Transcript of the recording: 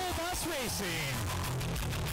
School Bus Racing.